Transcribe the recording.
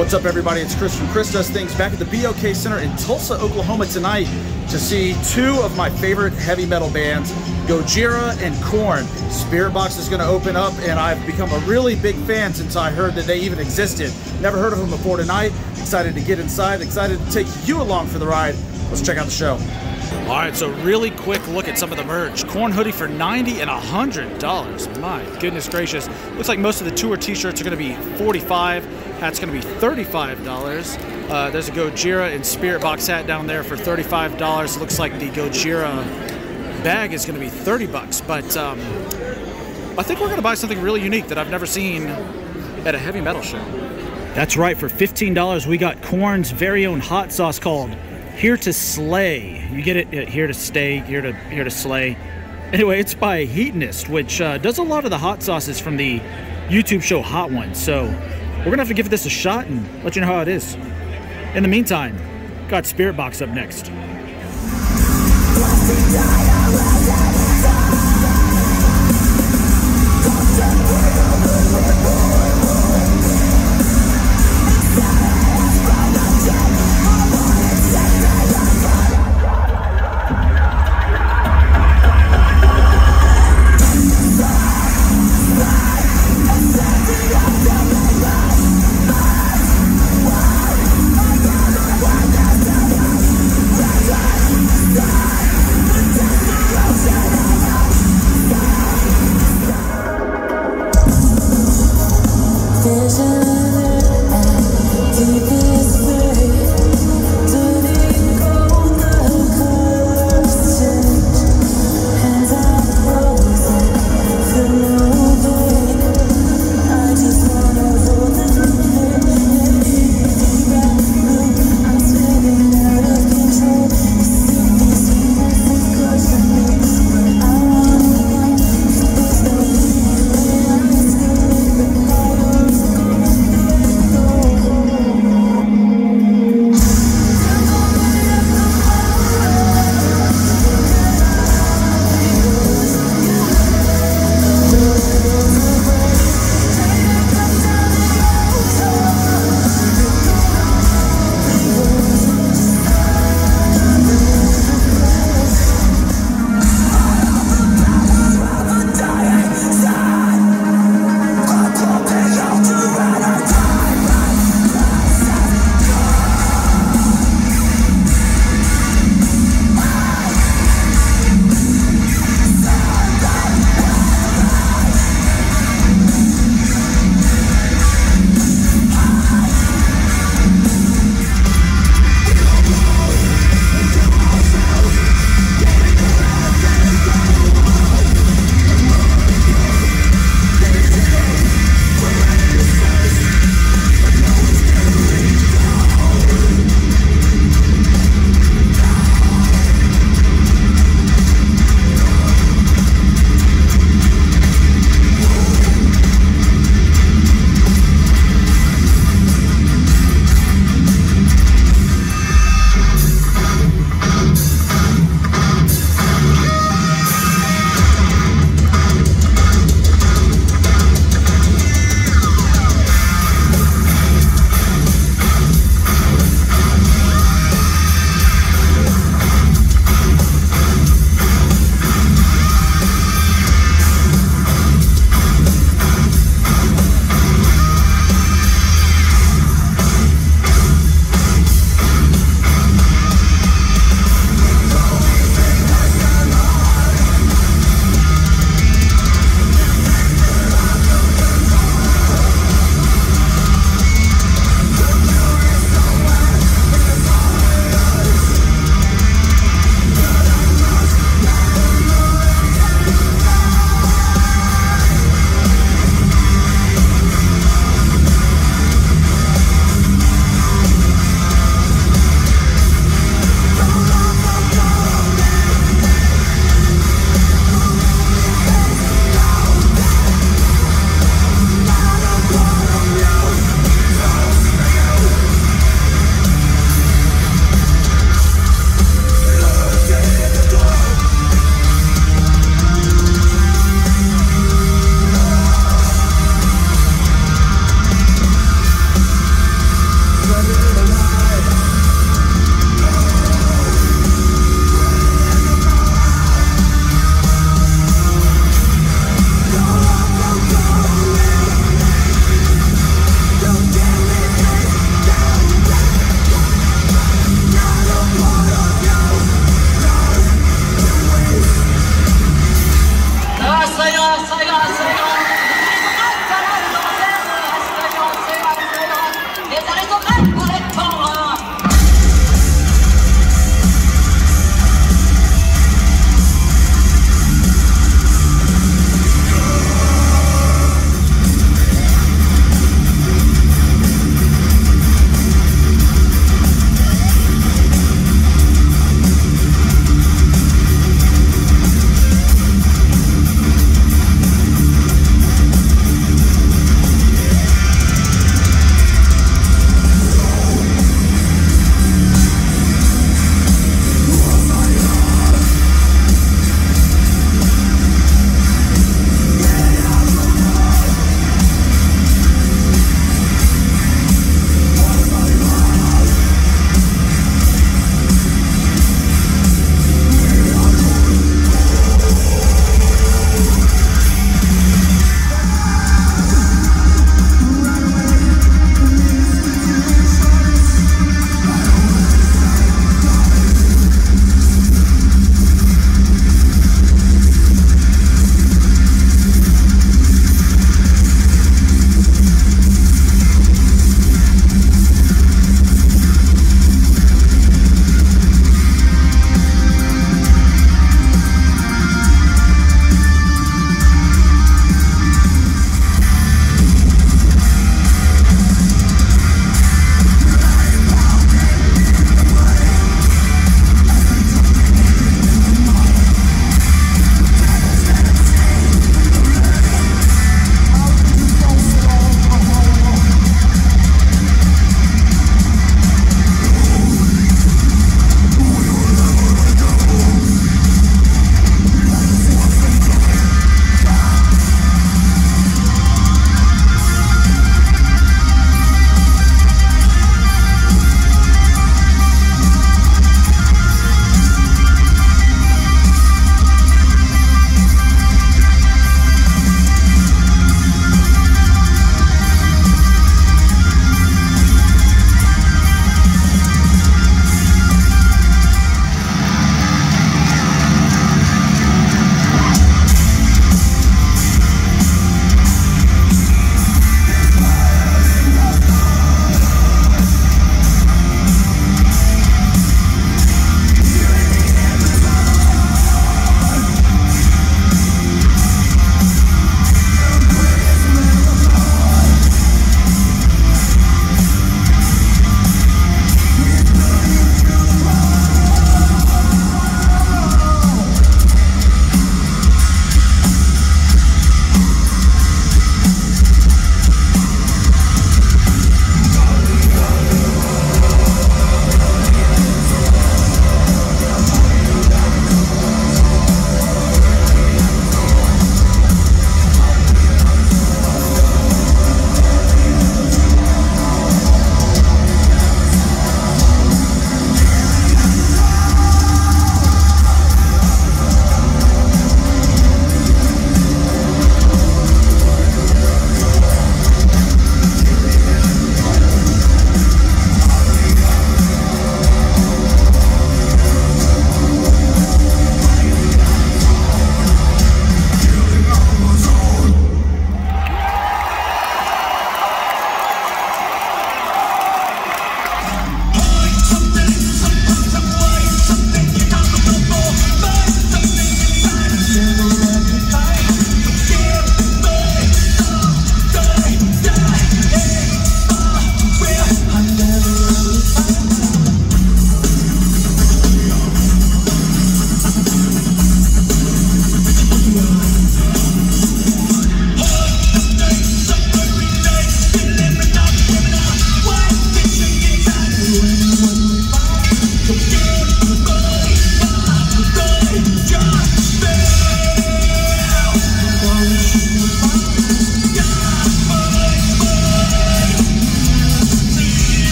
What's up, everybody? It's Chris from Chris Does Things back at the BOK Center in Tulsa, Oklahoma tonight to see two of my favorite heavy metal bands, Gojira and Korn. Spiritbox is going to open up, and I've become a really big fan since I heard that they even existed. Never heard of them before tonight. Excited to get inside, excited to take you along for the ride. Let's check out the show. All right, so really quick look at some of the merch. Korn hoodie for 90 and $100. My goodness gracious. Looks like most of the tour t-shirts are going to be 45. Hat's going to be $35. Uh, there's a Gojira and Spiritbox hat down there for $35. Looks like the Gojira bag is going to be 30 bucks. But um, I think we're going to buy something really unique that I've never seen at a heavy metal show. That's right. For $15, we got Korn's very own hot sauce called Here to Slay. You get it uh, here to stay, here to here to slay. Anyway, it's by Heatonist, which uh, does a lot of the hot sauces from the YouTube show Hot Ones. So we're gonna have to give this a shot and let you know how it is. In the meantime, got Spiritbox up next.